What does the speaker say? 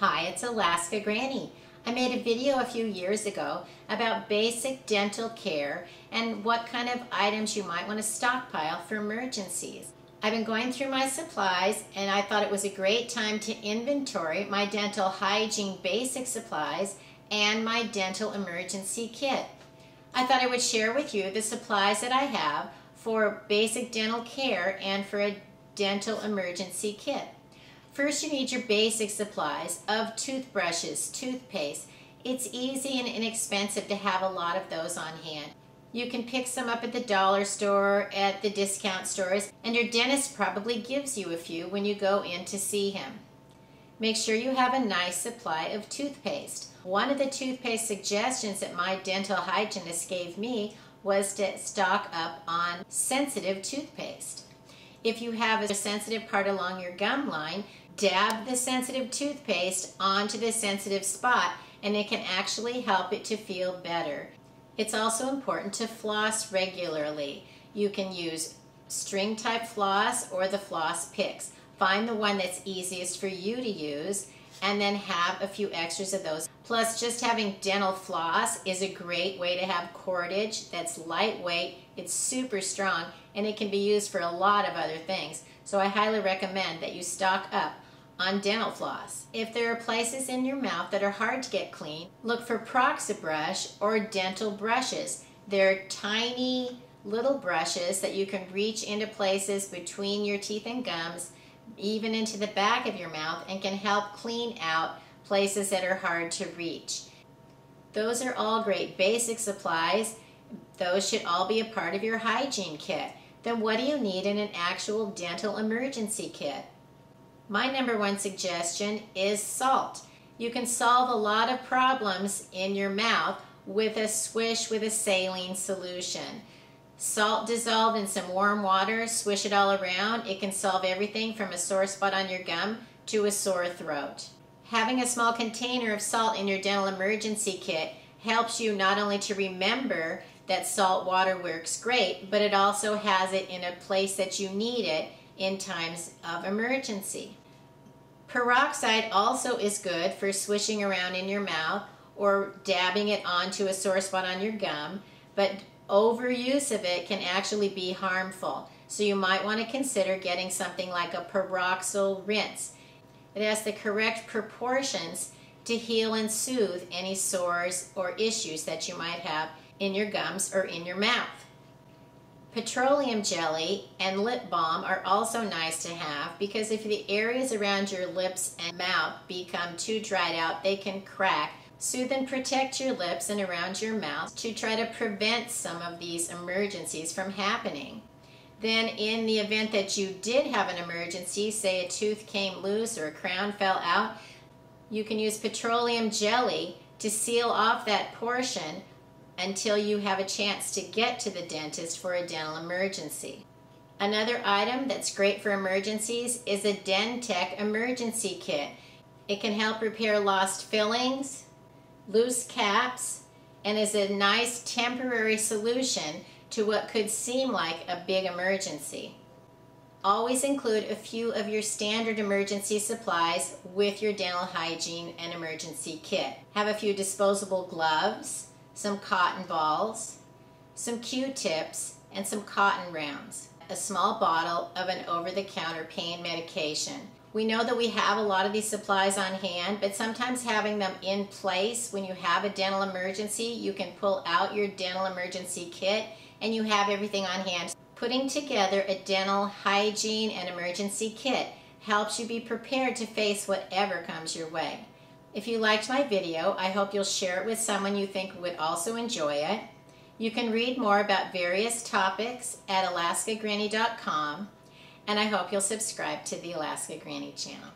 Hi, it's Alaska Granny. I made a video a few years ago about basic dental care and what kind of items you might want to stockpile for emergencies. I've been going through my supplies and I thought it was a great time to inventory my dental hygiene basic supplies and my dental emergency kit. I thought I would share with you the supplies that I have for basic dental care and for a dental emergency kit. First, you need your basic supplies of toothbrushes, toothpaste. It's easy and inexpensive to have a lot of those on hand. You can pick some up at the dollar store, at the discount stores, and your dentist probably gives you a few when you go in to see him. Make sure you have a nice supply of toothpaste. One of the toothpaste suggestions that my dental hygienist gave me was to stock up on sensitive toothpaste. If you have a sensitive part along your gum line, dab the sensitive toothpaste onto the sensitive spot and it can actually help it to feel better. It's also important to floss regularly. You can use string type floss or the floss picks. Find the one that's easiest for you to use and then have a few extras of those. Plus, just having dental floss is a great way to have cordage that's lightweight, it's super strong, and it can be used for a lot of other things. So I highly recommend that you stock up on dental floss. If there are places in your mouth that are hard to get clean, look for Proxabrush or dental brushes. They're tiny little brushes that you can reach into places between your teeth and gums, even into the back of your mouth, and can help clean out places that are hard to reach. Those are all great basic supplies. Those should all be a part of your hygiene kit. Then what do you need in an actual dental emergency kit? My number one suggestion is salt. You can solve a lot of problems in your mouth with a swish with a saline solution. Salt dissolved in some warm water, swish it all around. It can solve everything from a sore spot on your gum to a sore throat. Having a small container of salt in your dental emergency kit helps you not only to remember that salt water works great, but it also has it in a place that you need it in times of emergency. Peroxide also is good for swishing around in your mouth or dabbing it onto a sore spot on your gum, but overuse of it can actually be harmful. So you might want to consider getting something like a peroxyl rinse. It has the correct proportions to heal and soothe any sores or issues that you might have in your gums or in your mouth. Petroleum jelly and lip balm are also nice to have because if the areas around your lips and mouth become too dried out, they can crack. Soothe and protect your lips and around your mouth to try to prevent some of these emergencies from happening. Then in the event that you did have an emergency, say a tooth came loose or a crown fell out, you can use petroleum jelly to seal off that portion until you have a chance to get to the dentist for a dental emergency. Another item that's great for emergencies is a DenTek emergency kit. It can help repair lost fillings, loose caps, and is a nice temporary solution to what could seem like a big emergency. Always include a few of your standard emergency supplies with your dental hygiene and emergency kit. Have a few disposable gloves, some cotton balls, some Q-tips, and some cotton rounds. A small bottle of an over-the-counter pain medication. We know that we have a lot of these supplies on hand, but sometimes having them in place when you have a dental emergency, you can pull out your dental emergency kit and you have everything on hand. Putting together a dental hygiene and emergency kit helps you be prepared to face whatever comes your way. If you liked my video, I hope you'll share it with someone you think would also enjoy it. You can read more about various topics at alaskagranny.com and I hope you'll subscribe to the Alaska Granny channel.